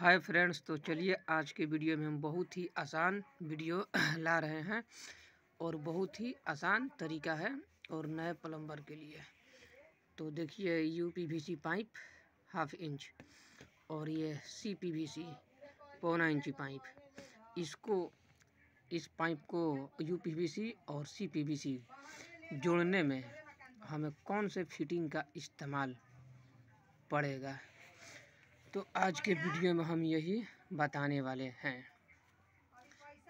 Hi friends तो चलिए आज के वीडियो में हम बहुत ही आसान वीडियो ला रहे हैं और बहुत ही आसान तरीका है और नए प्लम्बर के लिए। तो देखिए U P pipe half inch और ये सी पी वी सी पौना इंची पाइप। इसको, इस पाइप को यू पी और सी पी जोड़ने में हमें कौन से फिटिंग का इस्तेमाल पड़ेगा? तो आज के वीडियो में हम यही बताने वाले हैं।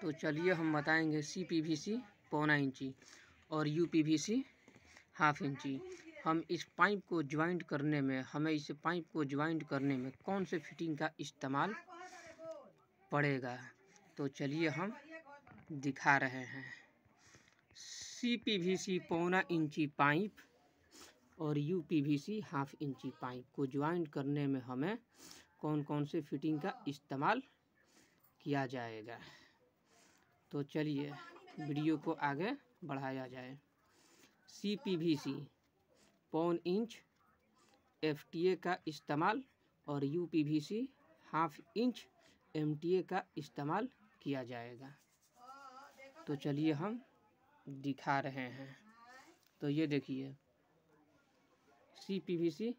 तो चलिए हम बताएँगे सी पी वी सी पौना इंची और U P V C half इंची। हम इस पाइप को ज्वाइंट करने में, हमें इस पाइप को ज्वाइंट करने में कौन से फिटिंग का इस्तेमाल पड़ेगा? तो चलिए हम दिखा रहे हैं। सी पी वी सी पौना इंची पाइप और U P V C half इंची पाइप को ज्वाइंट करने में हमें कौन कौन से फिटिंग का इस्तेमाल किया जाएगा। तो चलिए वीडियो को आगे बढ़ाया जाए। सी पी वी सी पौन इंच एफ़ टी ए का इस्तेमाल और U P V C half inch M T A का इस्तेमाल किया जाएगा। तो चलिए हम दिखा रहे हैं। तो ये देखिए सी पी वी सी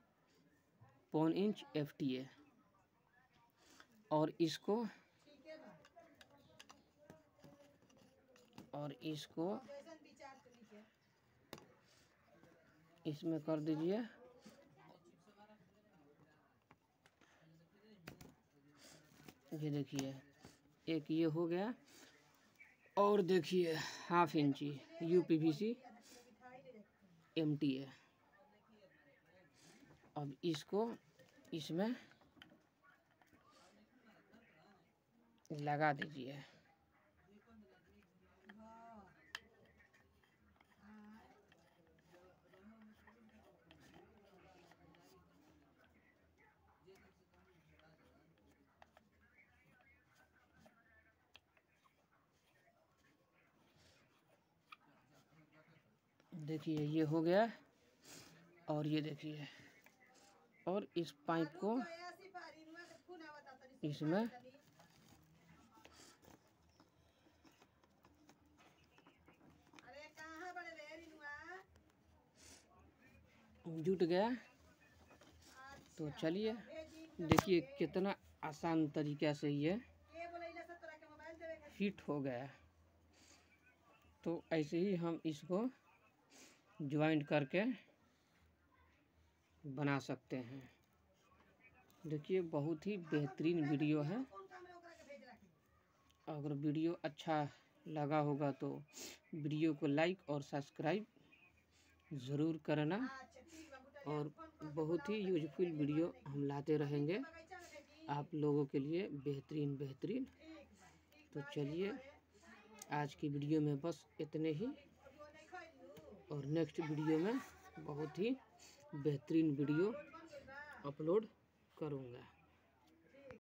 पौन इंच एफ़ टी ए और इसको और इसको इसमें कर दीजिए। ये देखिए, एक ये हो गया और देखिए हाफ़ इंची U P V C M T A अब इसको इसमें लगा दीजिए। देखिए ये हो गया और ये देखिए। और इस पाइप को इसमें जुट गया। तो चलिए, देखिए कितना आसान तरीका से ये फिट हो गया। तो ऐसे ही हम इसको ज्वाइंट करके बना सकते हैं। देखिए, बहुत ही बेहतरीन वीडियो है। अगर वीडियो अच्छा लगा होगा तो वीडियो को लाइक और सब्सक्राइब ज़रूर करना। और बहुत ही यूजफुल वीडियो हम लाते रहेंगे आप लोगों के लिए बेहतरीन बेहतरीन। तो चलिए, आज की वीडियो में बस इतने ही। और नेक्स्ट वीडियो में बहुत ही बेहतरीन वीडियो अपलोड करूँगा।